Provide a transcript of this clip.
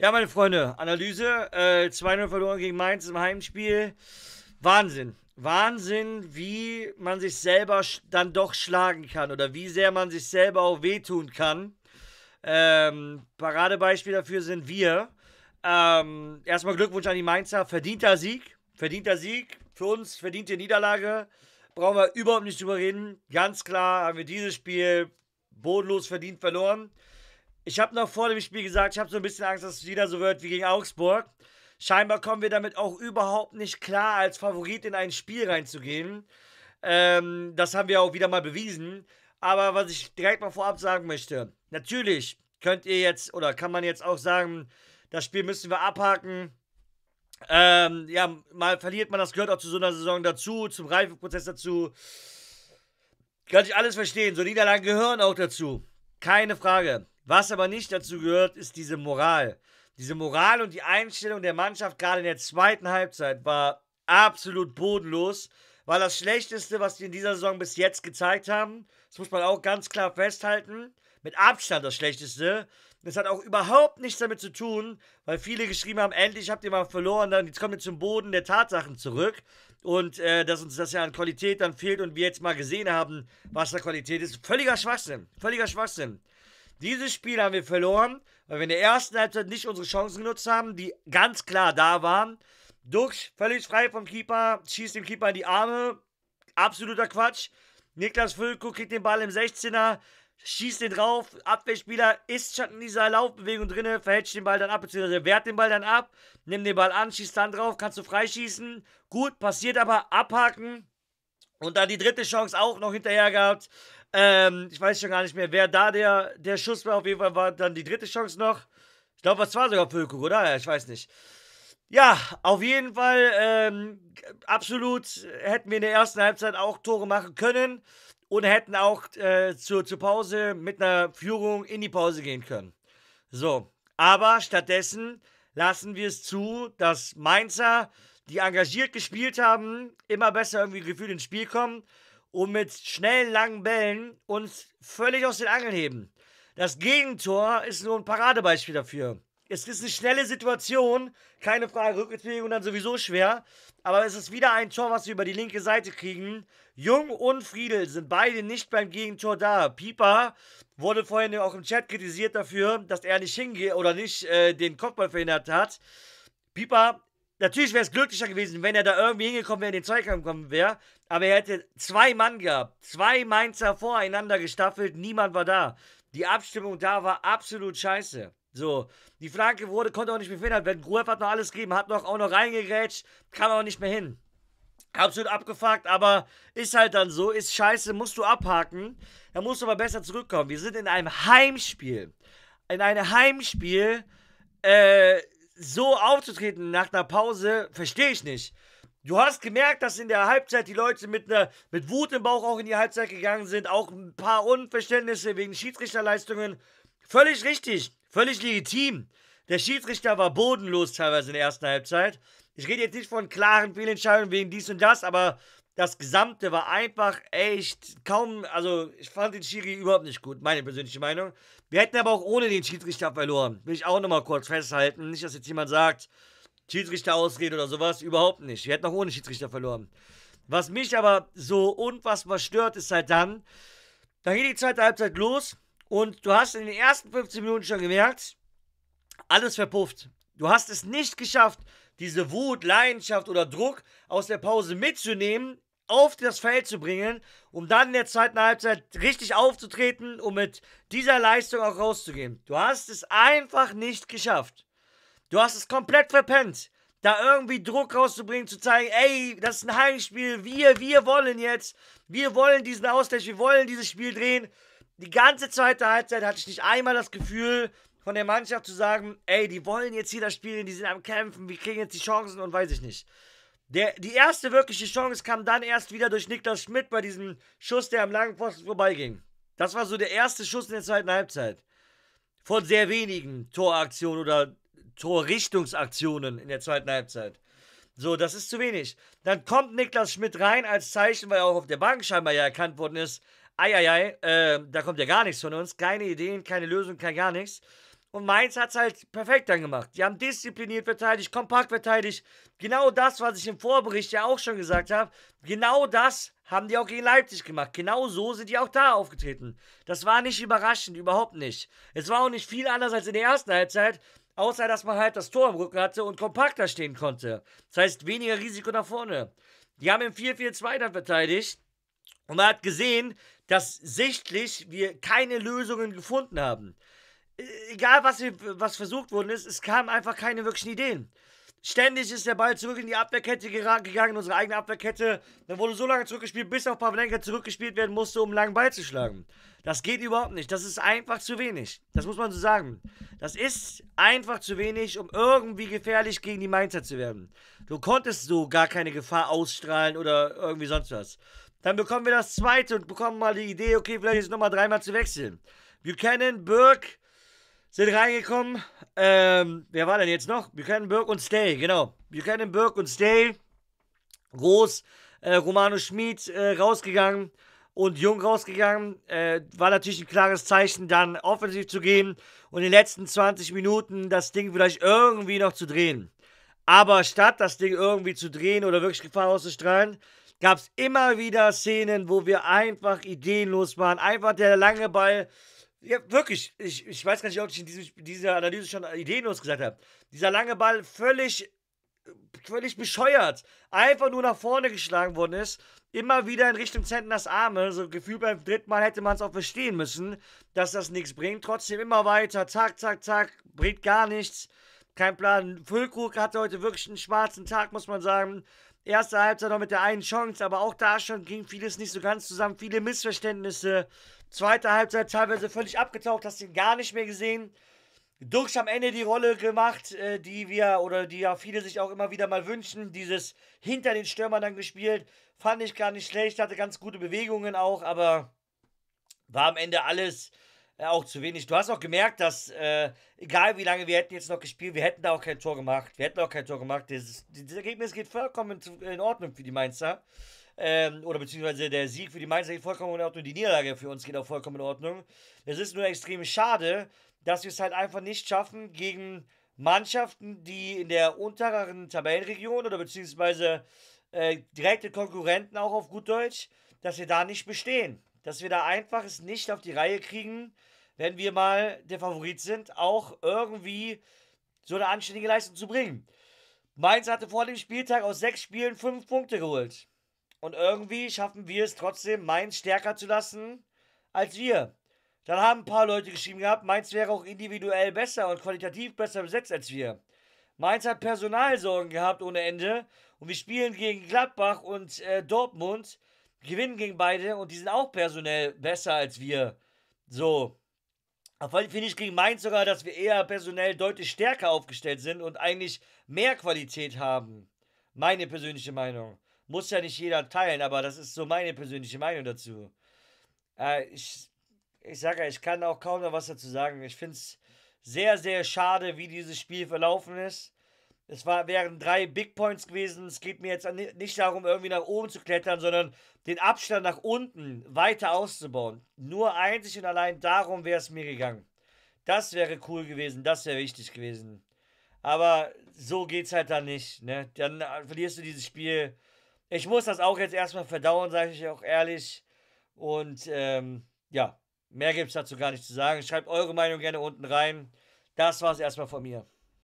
Ja, meine Freunde, Analyse. Äh, 2-0 verloren gegen Mainz im Heimspiel. Wahnsinn. Wahnsinn, wie man sich selber dann doch schlagen kann oder wie sehr man sich selber auch wehtun kann. Ähm, Paradebeispiel dafür sind wir. Ähm, erstmal Glückwunsch an die Mainzer. Verdienter Sieg. Verdienter Sieg. Für uns verdiente Niederlage. Brauchen wir überhaupt nicht drüber reden. Ganz klar haben wir dieses Spiel bodenlos verdient verloren. Ich habe noch vor dem Spiel gesagt, ich habe so ein bisschen Angst, dass es wieder so wird wie gegen Augsburg. Scheinbar kommen wir damit auch überhaupt nicht klar, als Favorit in ein Spiel reinzugehen. Ähm, das haben wir auch wieder mal bewiesen. Aber was ich direkt mal vorab sagen möchte, natürlich könnt ihr jetzt oder kann man jetzt auch sagen, das Spiel müssen wir abhaken. Ähm, ja, mal verliert man, das gehört auch zu so einer Saison dazu, zum Reifeprozess dazu. Kann ich alles verstehen. So Niederlagen gehören auch dazu. Keine Frage. Was aber nicht dazu gehört, ist diese Moral. Diese Moral und die Einstellung der Mannschaft, gerade in der zweiten Halbzeit, war absolut bodenlos. War das Schlechteste, was wir in dieser Saison bis jetzt gezeigt haben. Das muss man auch ganz klar festhalten. Mit Abstand das Schlechteste. Das hat auch überhaupt nichts damit zu tun, weil viele geschrieben haben, endlich habt ihr mal verloren, dann jetzt kommt ihr zum Boden der Tatsachen zurück. Und äh, dass uns das ja an Qualität dann fehlt und wir jetzt mal gesehen haben, was da Qualität ist. Völliger Schwachsinn. Völliger Schwachsinn. Dieses Spiel haben wir verloren, weil wir in der ersten Halbzeit nicht unsere Chancen genutzt haben, die ganz klar da waren. Dux völlig frei vom Keeper, schießt dem Keeper in die Arme. Absoluter Quatsch. Niklas Füllko kriegt den Ball im 16er, schießt den drauf. Abwehrspieler ist schon in dieser Laufbewegung drin, verhält den Ball dann ab, beziehungsweise wehrt den Ball dann ab, nimmt den Ball an, schießt dann drauf, kannst du freischießen. Gut, passiert aber, abhaken. Und dann die dritte Chance auch noch hinterher gehabt. Ähm, ich weiß schon gar nicht mehr, wer da der, der Schuss war. Auf jeden Fall war dann die dritte Chance noch. Ich glaube, was war sogar Füllkrug, oder? Ich weiß nicht. Ja, auf jeden Fall ähm, absolut hätten wir in der ersten Halbzeit auch Tore machen können und hätten auch äh, zur, zur Pause mit einer Führung in die Pause gehen können. So, aber stattdessen lassen wir es zu, dass Mainzer, die engagiert gespielt haben, immer besser irgendwie gefühlt ins Spiel kommen und mit schnellen, langen Bällen uns völlig aus den Angeln heben. Das Gegentor ist nur ein Paradebeispiel dafür. Es ist eine schnelle Situation, keine Frage, Rückwärtsbewegung dann sowieso schwer, aber es ist wieder ein Tor, was wir über die linke Seite kriegen. Jung und Friedel sind beide nicht beim Gegentor da. Pieper wurde vorhin auch im Chat kritisiert dafür, dass er nicht hingeht oder nicht äh, den Kopfball verhindert hat. Pieper Natürlich wäre es glücklicher gewesen, wenn er da irgendwie hingekommen wäre, in den Zweikampf gekommen wäre. Aber er hätte zwei Mann gehabt. Zwei Mainzer voreinander gestaffelt. Niemand war da. Die Abstimmung da war absolut scheiße. So, die Flanke wurde, konnte auch nicht mehr verhindert werden. Gruev hat noch alles gegeben, hat noch auch noch reingegrätscht, kam auch nicht mehr hin. Absolut abgefuckt, aber ist halt dann so, ist scheiße, musst du abhaken. Da musst du aber besser zurückkommen. Wir sind in einem Heimspiel. In einem Heimspiel, äh, so aufzutreten nach einer Pause, verstehe ich nicht. Du hast gemerkt, dass in der Halbzeit die Leute mit, einer, mit Wut im Bauch auch in die Halbzeit gegangen sind. Auch ein paar Unverständnisse wegen Schiedsrichterleistungen. Völlig richtig, völlig legitim. Der Schiedsrichter war bodenlos teilweise in der ersten Halbzeit. Ich rede jetzt nicht von klaren Fehlentscheidungen wegen dies und das, aber das Gesamte war einfach echt kaum. Also, ich fand den Schiri überhaupt nicht gut, meine persönliche Meinung. Wir hätten aber auch ohne den Schiedsrichter verloren. Will ich auch nochmal kurz festhalten. Nicht, dass jetzt jemand sagt, Schiedsrichter ausrede oder sowas. Überhaupt nicht. Wir hätten auch ohne Schiedsrichter verloren. Was mich aber so unfassbar stört, ist halt dann, da geht die zweite Halbzeit los und du hast in den ersten 15 Minuten schon gemerkt, alles verpufft. Du hast es nicht geschafft, diese Wut, Leidenschaft oder Druck aus der Pause mitzunehmen auf das Feld zu bringen, um dann in der zweiten Halbzeit richtig aufzutreten, um mit dieser Leistung auch rauszugehen. Du hast es einfach nicht geschafft. Du hast es komplett verpennt, da irgendwie Druck rauszubringen, zu zeigen, ey, das ist ein Heimspiel, wir, wir wollen jetzt, wir wollen diesen Ausgleich, wir wollen dieses Spiel drehen. Die ganze zweite Halbzeit hatte ich nicht einmal das Gefühl von der Mannschaft zu sagen, ey, die wollen jetzt hier das Spiel, die sind am Kämpfen, wir kriegen jetzt die Chancen und weiß ich nicht. Der, die erste wirkliche Chance kam dann erst wieder durch Niklas Schmidt bei diesem Schuss, der am langen Pfosten vorbeiging. Das war so der erste Schuss in der zweiten Halbzeit. Von sehr wenigen Toraktionen oder Torrichtungsaktionen in der zweiten Halbzeit. So, das ist zu wenig. Dann kommt Niklas Schmidt rein als Zeichen, weil er auch auf der Bank scheinbar ja erkannt worden ist. Eieiei, äh, da kommt ja gar nichts von uns. Keine Ideen, keine Lösung, kein gar nichts. Und Mainz hat es halt perfekt dann gemacht. Die haben diszipliniert verteidigt, kompakt verteidigt. Genau das, was ich im Vorbericht ja auch schon gesagt habe. Genau das haben die auch gegen Leipzig gemacht. Genau so sind die auch da aufgetreten. Das war nicht überraschend, überhaupt nicht. Es war auch nicht viel anders als in der ersten Halbzeit. Außer, dass man halt das Tor im Rücken hatte und kompakter stehen konnte. Das heißt, weniger Risiko nach vorne. Die haben im 4-4-2 dann verteidigt. Und man hat gesehen, dass sichtlich wir keine Lösungen gefunden haben. Egal was, was versucht worden ist, es kamen einfach keine wirklichen Ideen. Ständig ist der Ball zurück in die Abwehrkette gegangen, unsere eigene Abwehrkette. Dann wurde so lange zurückgespielt, bis auf Pavlenka zurückgespielt werden musste, um einen langen Ball zu schlagen. Das geht überhaupt nicht. Das ist einfach zu wenig. Das muss man so sagen. Das ist einfach zu wenig, um irgendwie gefährlich gegen die Mainzer zu werden. Du konntest so gar keine Gefahr ausstrahlen oder irgendwie sonst was. Dann bekommen wir das zweite und bekommen mal die Idee, okay, vielleicht jetzt nochmal dreimal zu wechseln. Buchanan, Burke, sind reingekommen. Ähm, wer war denn jetzt noch? Buchanan, Burke und Stay, genau. Buchanan, Burke und Stay. Groß, äh, Romano Schmid äh, rausgegangen und Jung rausgegangen. Äh, war natürlich ein klares Zeichen, dann offensiv zu gehen und in den letzten 20 Minuten das Ding vielleicht irgendwie noch zu drehen. Aber statt das Ding irgendwie zu drehen oder wirklich Gefahr auszustrahlen, gab es immer wieder Szenen, wo wir einfach ideenlos waren. Einfach der lange Ball ja, wirklich. Ich, ich weiß gar nicht, ob ich in diesem, dieser Analyse schon ideenlos gesagt habe. Dieser lange Ball völlig, völlig bescheuert. Einfach nur nach vorne geschlagen worden ist. Immer wieder in Richtung Zentners Arme. So gefühlt beim dritten Mal hätte man es auch verstehen müssen, dass das nichts bringt. Trotzdem immer weiter. Zack, zack, zack. Bringt gar nichts. Kein Plan. Füllkrug hatte heute wirklich einen schwarzen Tag, muss man sagen. Erste Halbzeit noch mit der einen Chance, aber auch da schon ging vieles nicht so ganz zusammen. Viele Missverständnisse. Zweite Halbzeit teilweise völlig abgetaucht, hast ihn gar nicht mehr gesehen. Durch am Ende die Rolle gemacht, äh, die wir oder die ja viele sich auch immer wieder mal wünschen. Dieses hinter den Stürmern dann gespielt. Fand ich gar nicht schlecht, hatte ganz gute Bewegungen auch, aber war am Ende alles äh, auch zu wenig. Du hast auch gemerkt, dass, äh, egal wie lange wir hätten jetzt noch gespielt, wir hätten da auch kein Tor gemacht. Wir hätten auch kein Tor gemacht. Dieses, dieses Ergebnis geht vollkommen in Ordnung für die Mainzer. Ähm, oder beziehungsweise der Sieg für die Mainzer geht vollkommen in Ordnung, die Niederlage für uns geht auch vollkommen in Ordnung. Es ist nur extrem schade, dass wir es halt einfach nicht schaffen, gegen Mannschaften, die in der unteren Tabellenregion oder beziehungsweise äh, direkte Konkurrenten auch auf gut Deutsch, dass wir da nicht bestehen. Dass wir da einfach es nicht auf die Reihe kriegen, wenn wir mal der Favorit sind, auch irgendwie so eine anständige Leistung zu bringen. Mainz hatte vor dem Spieltag aus sechs Spielen fünf Punkte geholt. Und irgendwie schaffen wir es trotzdem, Mainz stärker zu lassen als wir. Dann haben ein paar Leute geschrieben gehabt, Mainz wäre auch individuell besser und qualitativ besser besetzt als wir. Mainz hat Personalsorgen gehabt ohne Ende und wir spielen gegen Gladbach und äh, Dortmund, gewinnen gegen beide und die sind auch personell besser als wir. So. Aber finde ich gegen Mainz sogar, dass wir eher personell deutlich stärker aufgestellt sind und eigentlich mehr Qualität haben. Meine persönliche Meinung. Muss ja nicht jeder teilen, aber das ist so meine persönliche Meinung dazu. Äh, ich, ich sage ja, ich kann auch kaum noch was dazu sagen. Ich finde es sehr, sehr schade, wie dieses Spiel verlaufen ist. Es war, wären drei Big Points gewesen. Es geht mir jetzt nicht darum, irgendwie nach oben zu klettern, sondern den Abstand nach unten weiter auszubauen. Nur einzig und allein darum wäre es mir gegangen. Das wäre cool gewesen, das wäre wichtig gewesen. Aber so geht's halt dann nicht. Ne? Dann verlierst du dieses Spiel ich muss das auch jetzt erstmal verdauen, sage ich auch ehrlich. Und ähm, ja, mehr gibt es dazu gar nicht zu sagen. Schreibt eure Meinung gerne unten rein. Das war es erstmal von mir.